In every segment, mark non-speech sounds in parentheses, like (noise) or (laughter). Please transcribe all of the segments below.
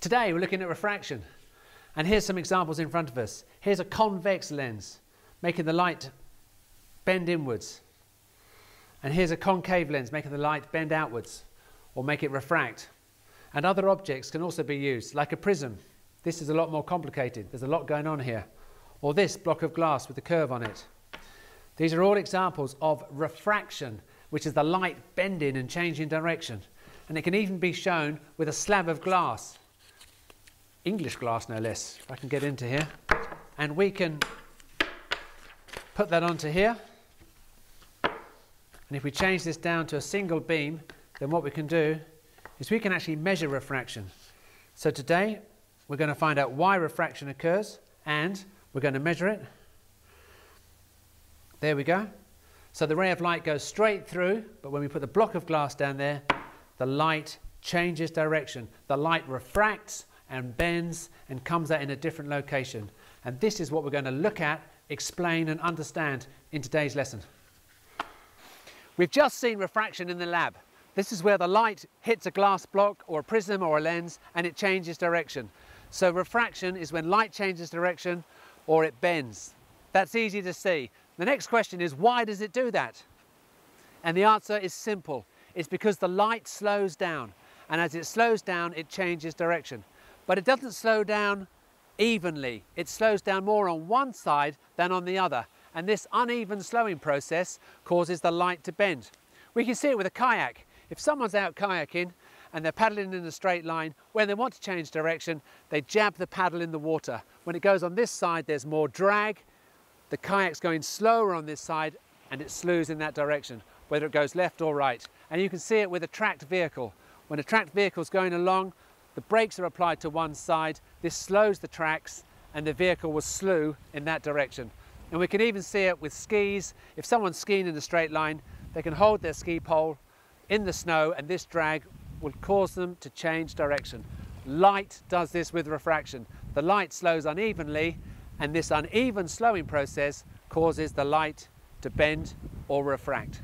Today we're looking at refraction. And here's some examples in front of us. Here's a convex lens, making the light bend inwards. And here's a concave lens, making the light bend outwards or make it refract. And other objects can also be used, like a prism. This is a lot more complicated. There's a lot going on here. Or this block of glass with a curve on it. These are all examples of refraction, which is the light bending and changing direction. And it can even be shown with a slab of glass. English glass, no less, if I can get into here. And we can put that onto here. And if we change this down to a single beam, then what we can do is we can actually measure refraction. So today, we're going to find out why refraction occurs, and we're going to measure it. There we go. So the ray of light goes straight through, but when we put the block of glass down there, the light changes direction. The light refracts and bends and comes out in a different location. And this is what we're going to look at, explain and understand in today's lesson. We've just seen refraction in the lab. This is where the light hits a glass block or a prism or a lens and it changes direction. So refraction is when light changes direction or it bends. That's easy to see. The next question is why does it do that? And the answer is simple. It's because the light slows down and as it slows down it changes direction. But it doesn't slow down evenly. It slows down more on one side than on the other. And this uneven slowing process causes the light to bend. We can see it with a kayak. If someone's out kayaking and they're paddling in a straight line, when they want to change direction, they jab the paddle in the water. When it goes on this side, there's more drag. The kayak's going slower on this side and it slews in that direction, whether it goes left or right. And you can see it with a tracked vehicle. When a tracked vehicle is going along, the brakes are applied to one side. This slows the tracks and the vehicle will slew in that direction. And we can even see it with skis. If someone's skiing in a straight line, they can hold their ski pole in the snow and this drag will cause them to change direction. Light does this with refraction. The light slows unevenly and this uneven slowing process causes the light to bend or refract.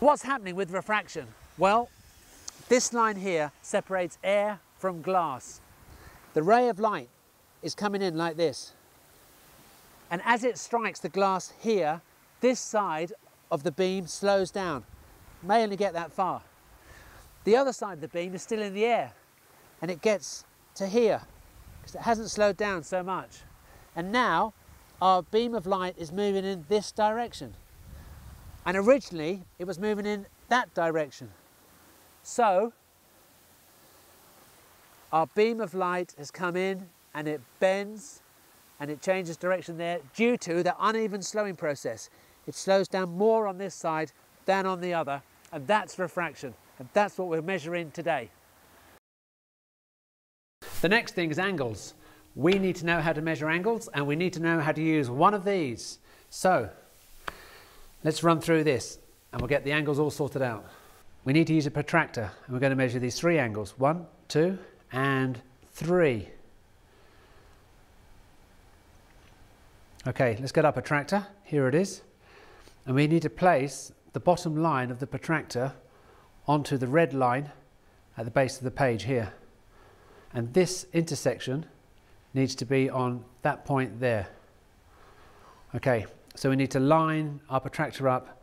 What's happening with refraction? Well, this line here separates air from glass. The ray of light is coming in like this. And as it strikes the glass here, this side of the beam slows down. May only get that far. The other side of the beam is still in the air and it gets to here because it hasn't slowed down so much. And now our beam of light is moving in this direction. And originally it was moving in that direction. So our beam of light has come in and it bends and it changes direction there due to the uneven slowing process. It slows down more on this side than on the other, and that's refraction. And that's what we're measuring today. The next thing is angles. We need to know how to measure angles, and we need to know how to use one of these. So, let's run through this, and we'll get the angles all sorted out. We need to use a protractor, and we're going to measure these three angles. One, two, and three. Okay, let's get our protractor. Here it is. And we need to place the bottom line of the protractor onto the red line at the base of the page here. And this intersection needs to be on that point there. Okay, so we need to line our protractor up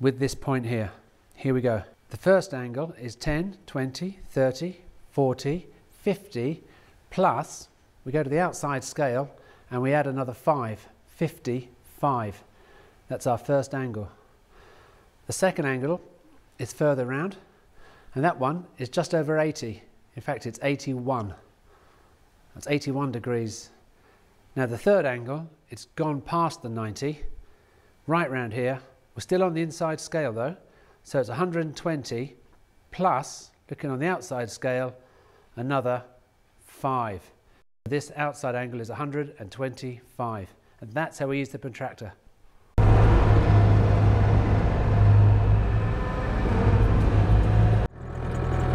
with this point here. Here we go. The first angle is 10, 20, 30, 40, 50, plus we go to the outside scale and we add another 5, 55. That's our first angle. The second angle is further round, and that one is just over 80. In fact, it's 81. That's 81 degrees. Now the third angle, it's gone past the 90, right round here. We're still on the inside scale though, so it's 120 plus, looking on the outside scale, another 5. This outside angle is 125, and that's how we use the protractor.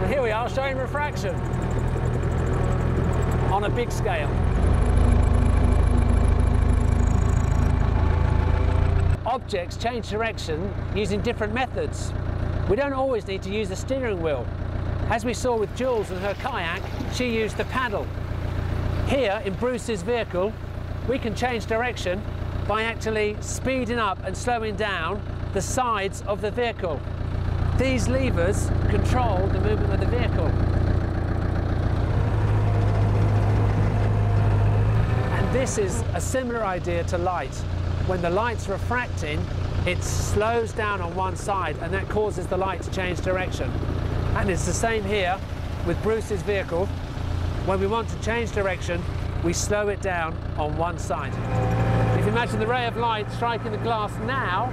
And here we are showing refraction on a big scale. Objects change direction using different methods. We don't always need to use the steering wheel. As we saw with Jules and her kayak, she used the paddle. Here in Bruce's vehicle, we can change direction by actually speeding up and slowing down the sides of the vehicle. These levers control the movement of the vehicle. And this is a similar idea to light. When the light's refracting, it slows down on one side and that causes the light to change direction. And it's the same here with Bruce's vehicle. When we want to change direction, we slow it down on one side. If you imagine the ray of light striking the glass now,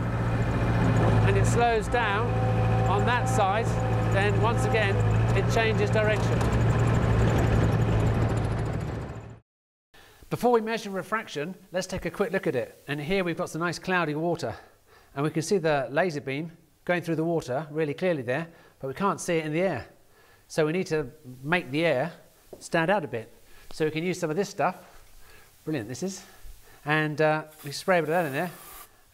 and it slows down on that side, then once again, it changes direction. Before we measure refraction, let's take a quick look at it. And here we've got some nice cloudy water. And we can see the laser beam going through the water really clearly there, but we can't see it in the air. So we need to make the air stand out a bit. So we can use some of this stuff. Brilliant, this is. And uh, we spray a bit of that in there,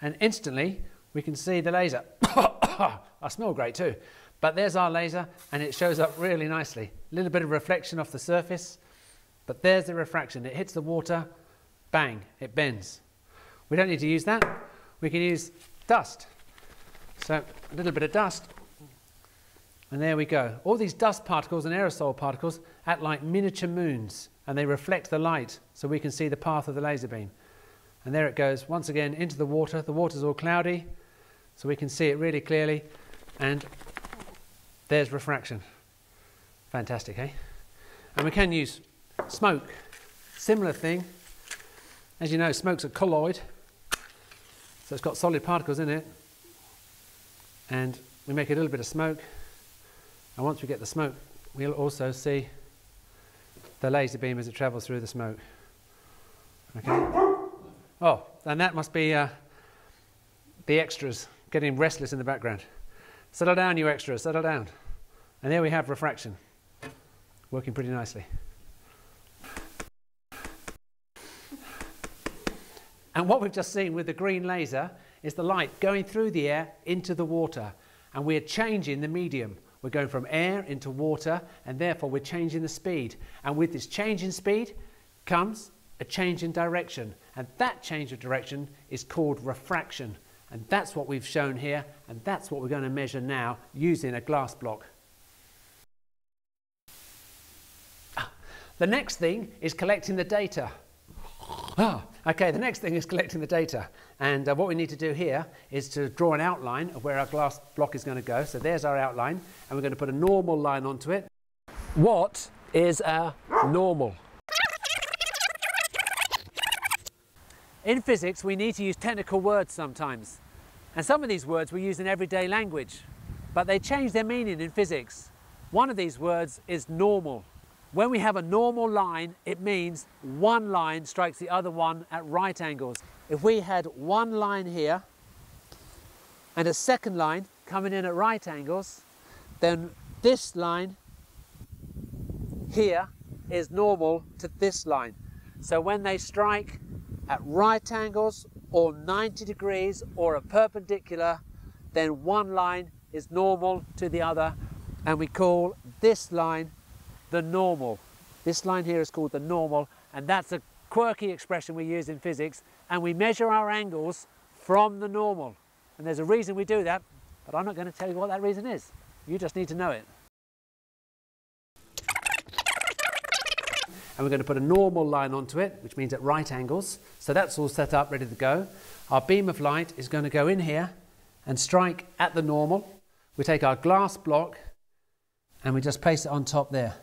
and instantly we can see the laser. (coughs) I smell great too. But there's our laser, and it shows up really nicely. A little bit of reflection off the surface, but there's the refraction. It hits the water, bang, it bends. We don't need to use that. We can use dust. So a little bit of dust, and there we go. All these dust particles and aerosol particles act like miniature moons and they reflect the light so we can see the path of the laser beam. And there it goes once again into the water. The water's all cloudy so we can see it really clearly and there's refraction. Fantastic, eh? And we can use smoke. Similar thing. As you know, smoke's a colloid. So it's got solid particles in it. And we make a little bit of smoke and once we get the smoke, we'll also see the laser beam as it travels through the smoke. Okay. Oh, and that must be uh, the extras getting restless in the background. Settle down, you extras, settle down. And there we have refraction, working pretty nicely. And what we've just seen with the green laser is the light going through the air into the water. And we're changing the medium. We're going from air into water, and therefore we're changing the speed. And with this change in speed comes a change in direction. And that change of direction is called refraction. And that's what we've shown here, and that's what we're going to measure now using a glass block. Ah, the next thing is collecting the data. Ah, okay, the next thing is collecting the data. And uh, what we need to do here is to draw an outline of where our glass block is going to go. So there's our outline, and we're going to put a normal line onto it. What is a normal? In physics, we need to use technical words sometimes. And some of these words we use in everyday language, but they change their meaning in physics. One of these words is normal. When we have a normal line, it means one line strikes the other one at right angles. If we had one line here and a second line coming in at right angles, then this line here is normal to this line. So when they strike at right angles or 90 degrees or a perpendicular, then one line is normal to the other and we call this line the normal. This line here is called the normal and that's a quirky expression we use in physics and we measure our angles from the normal. And there's a reason we do that, but I'm not going to tell you what that reason is. You just need to know it. And we're going to put a normal line onto it, which means at right angles. So that's all set up, ready to go. Our beam of light is going to go in here and strike at the normal. We take our glass block and we just place it on top there.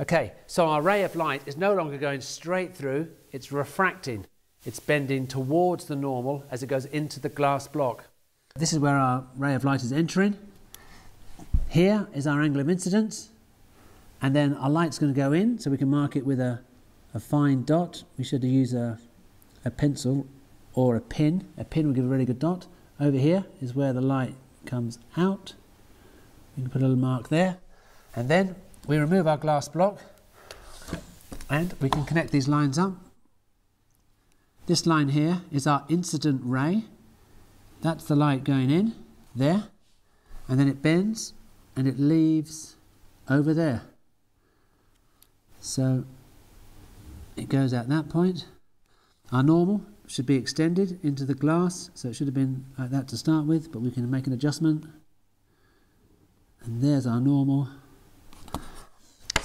Okay, so our ray of light is no longer going straight through, it's refracting. It's bending towards the normal as it goes into the glass block. This is where our ray of light is entering. Here is our angle of incidence. And then our light's going to go in, so we can mark it with a, a fine dot. We should use a, a pencil or a pin. A pin will give a really good dot. Over here is where the light comes out. We can put a little mark there. And then we remove our glass block and we can connect these lines up. This line here is our incident ray. That's the light going in there. and then it bends and it leaves over there. So it goes at that point. Our normal should be extended into the glass, so it should have been like that to start with, but we can make an adjustment. And there's our normal.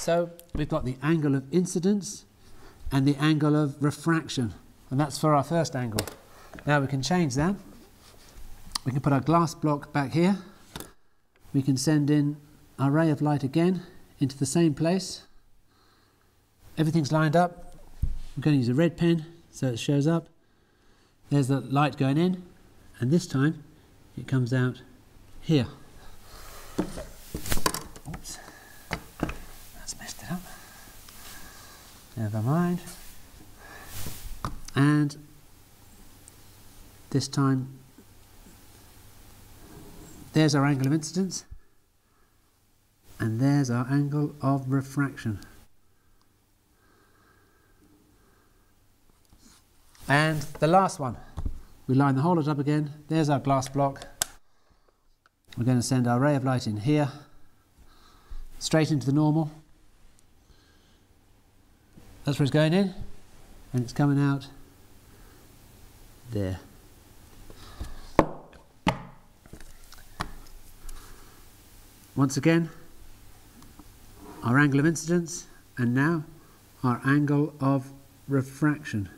So we've got the angle of incidence and the angle of refraction, and that's for our first angle. Now we can change that. We can put our glass block back here. We can send in our ray of light again into the same place. Everything's lined up. I'm going to use a red pen so it shows up. There's the light going in, and this time it comes out here. Oops, that's messed it up. Never mind. And this time, there's our angle of incidence, and there's our angle of refraction. And the last one, we line the whole lot up again. There's our glass block. We're going to send our ray of light in here, straight into the normal. That's where it's going in, and it's coming out there. Once again, our angle of incidence, and now our angle of refraction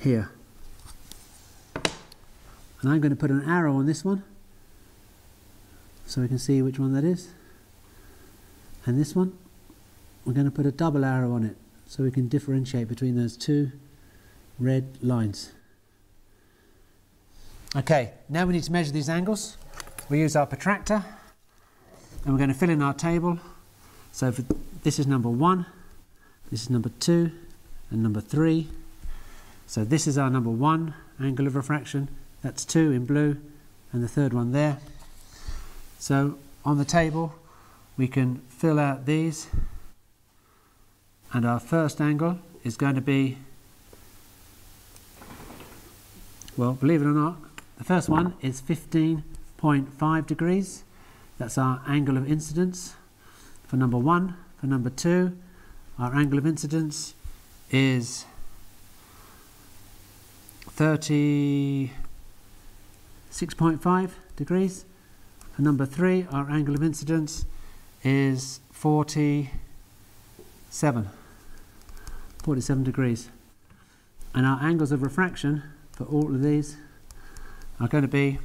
here. And I'm going to put an arrow on this one so we can see which one that is. And this one, we're going to put a double arrow on it so we can differentiate between those two red lines. Okay, now we need to measure these angles. We use our protractor and we're going to fill in our table. So this is number one, this is number two, and number three. So this is our number one angle of refraction. That's two in blue and the third one there. So on the table we can fill out these and our first angle is going to be well believe it or not the first one is 15.5 degrees. That's our angle of incidence. For number one for number two our angle of incidence is 36.5 degrees. For number three, our angle of incidence is 47, 47 degrees. And our angles of refraction for all of these are going to be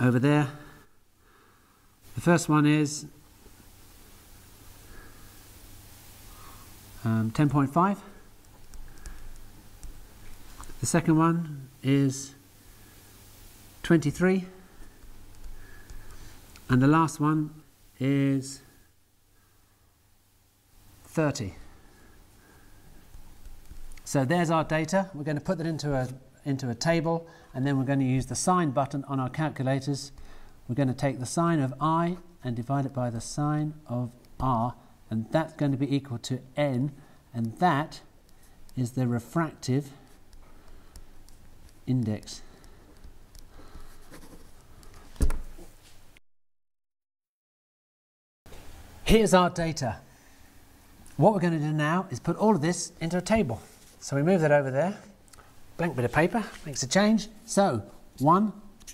over there. The first one is um, 10.5. The second one is 23. And the last one is 30. So there's our data. We're going to put that into a, into a table and then we're going to use the sine button on our calculators. We're going to take the sine of i and divide it by the sine of r and that's going to be equal to n and that is the refractive index. Here's our data. What we're going to do now is put all of this into a table. So we move that over there. Blank bit of paper, makes a change. So, one,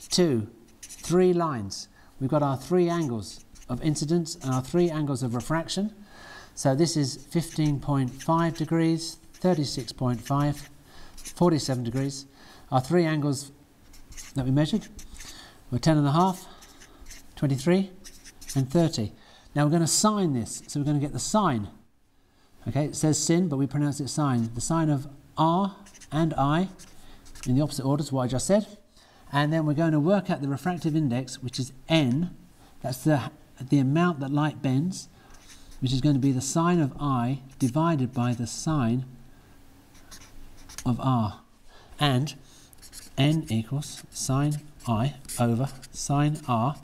two, three lines. We've got our three angles of incidence and our three angles of refraction. So this is 15.5 degrees, 36.5, 47 degrees. Our three angles that we measured were 10 and a half, 23, and 30. Now we're going to sine this, so we're going to get the sine. Okay, it says sin, but we pronounce it sine. The sine of R and I in the opposite orders, what I just said. And then we're going to work out the refractive index, which is n. That's the, the amount that light bends, which is going to be the sine of I divided by the sine of R. And n equals sine i over sine r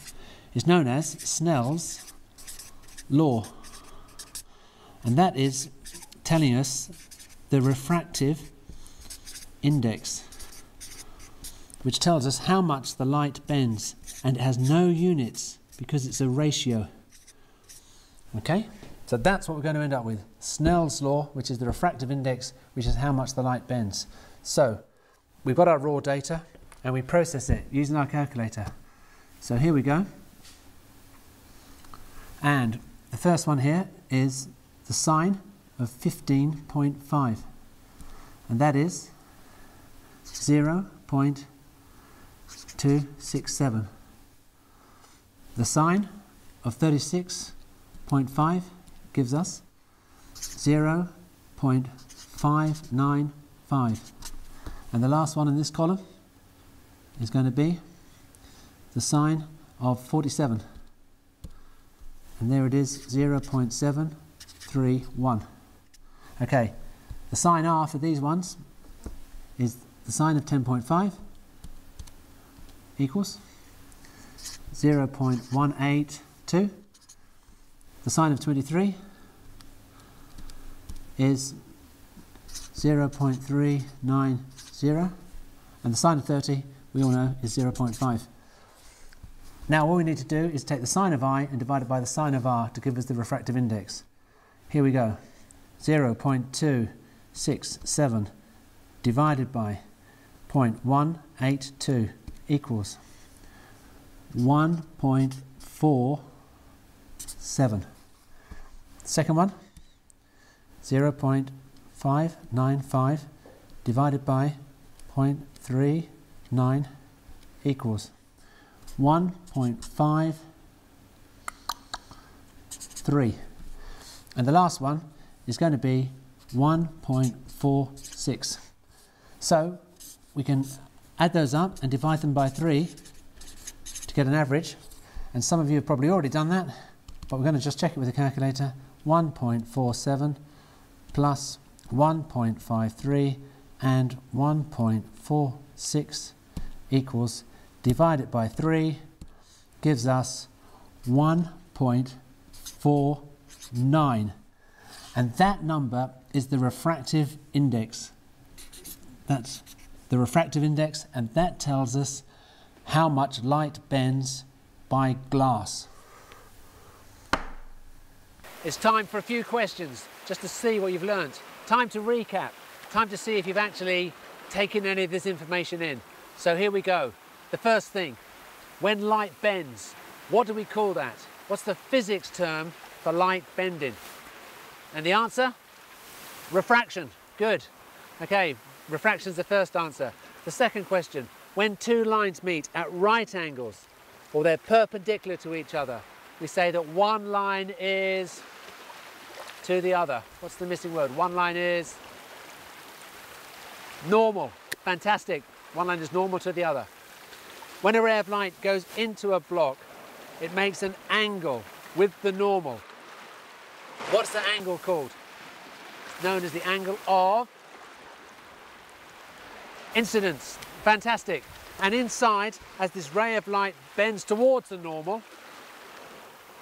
is known as Snell's law. And that is telling us the refractive index. which tells us how much the light bends, and it has no units because it's a ratio. Okay? So that's what we're going to end up with. Snell's law, which is the refractive index, which is how much the light bends. So we've got our raw data and we process it using our calculator. So here we go. And the first one here is the sine of 15.5. And that is 0.267. The sine of 36.5 gives us 0.595. And the last one in this column is going to be the sine of 47. And there it is, 0.731. Okay, the sine R for these ones is the sine of 10.5 equals 0.182. The sine of 23 is 0.390 and the sine of 30 we all know is 0.5. Now all we need to do is take the sine of i and divide it by the sine of r to give us the refractive index. Here we go. 0.267 divided by 0.182 equals 1.47. Second one, 0.595 divided by 0.39 equals 1.53. And the last one is going to be 1.46. So we can add those up and divide them by 3 to get an average. And some of you have probably already done that, but we're going to just check it with a calculator. 1.47 plus 1.53 and 1.46 equals divide it by 3 gives us 1.49 and that number is the refractive index. That's the refractive index and that tells us how much light bends by glass. It's time for a few questions just to see what you've learnt. Time to recap. Time to see if you've actually taken any of this information in. So here we go. The first thing, when light bends, what do we call that? What's the physics term for light bending? And the answer? Refraction. Good. Okay, refraction's the first answer. The second question, when two lines meet at right angles or they're perpendicular to each other, we say that one line is to the other. What's the missing word? One line is normal. Fantastic. One line is normal to the other. When a ray of light goes into a block, it makes an angle with the normal. What's the angle called? Known as the angle of incidence. Fantastic. And inside, as this ray of light bends towards the normal,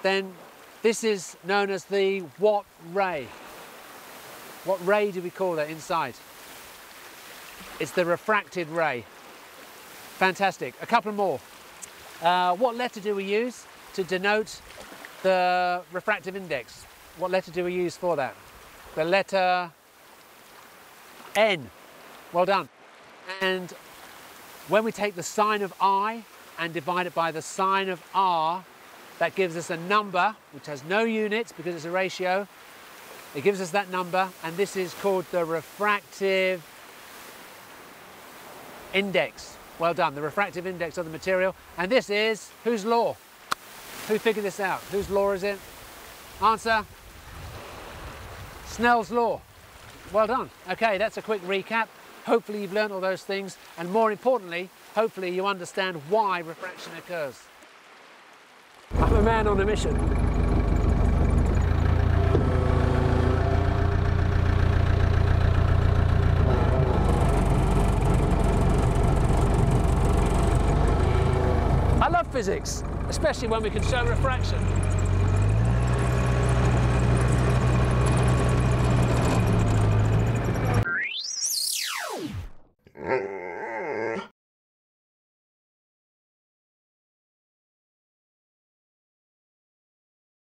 then this is known as the what ray. What ray do we call that inside? It's the refracted ray. Fantastic. A couple more. Uh, what letter do we use to denote the refractive index? What letter do we use for that? The letter N. Well done. And when we take the sine of I and divide it by the sine of R, that gives us a number which has no units because it's a ratio. It gives us that number, and this is called the refractive index. Well done, the refractive index of the material. And this is, whose law? Who figured this out? Whose law is it? Answer? Snell's law. Well done. Okay, that's a quick recap. Hopefully you've learned all those things. And more importantly, hopefully you understand why refraction occurs. I'm a man on a mission. I love physics, especially when we can show refraction.